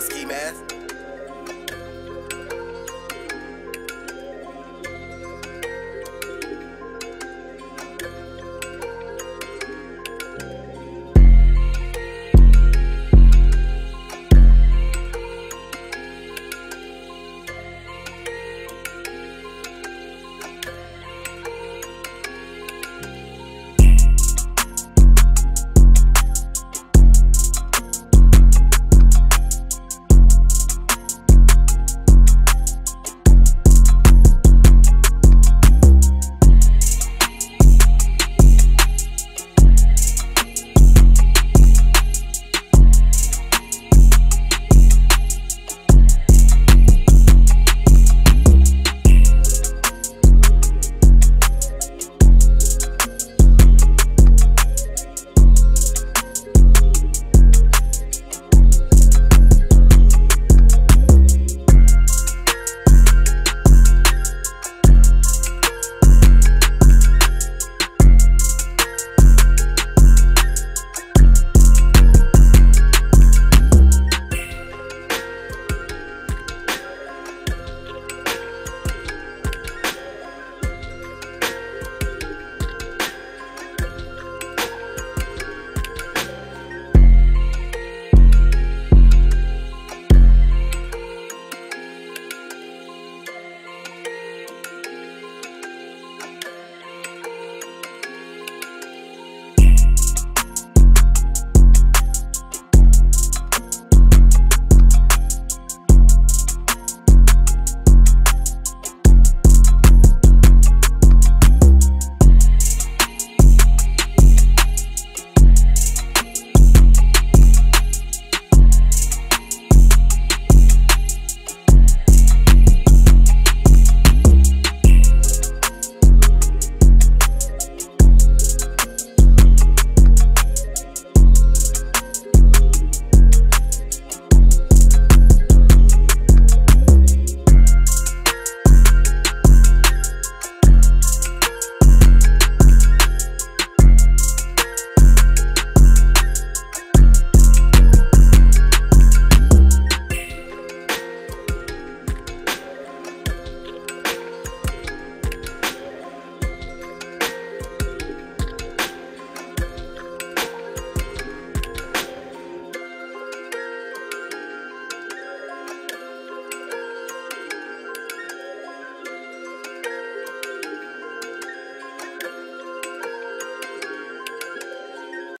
ski mask.